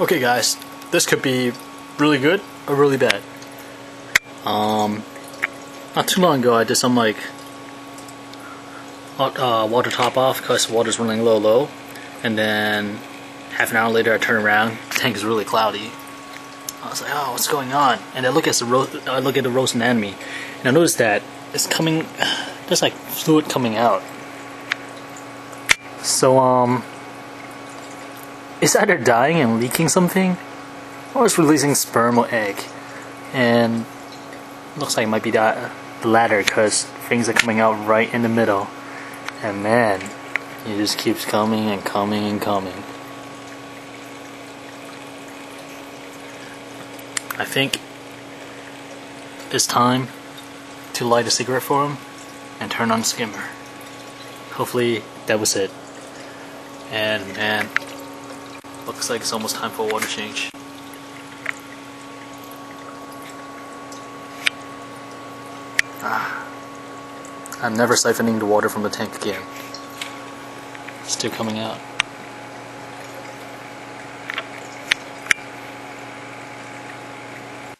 Okay guys, this could be really good or really bad. Um, not too long ago I did some like uh, water top off because water's running little low and then half an hour later I turn around, tank is really cloudy. I was like, oh, what's going on? And I look at the ro- I look at the rose anemone, and I noticed that it's coming. There's like fluid coming out. So um, it's either dying and leaking something, or it's releasing sperm or egg, and looks like it might be the, latter because things are coming out right in the middle, and man, it just keeps coming and coming and coming. I think it's time to light a cigarette for him and turn on skimmer. Hopefully that was it. And man, looks like it's almost time for a water change. Ah. I'm never siphoning the water from the tank again. Still coming out.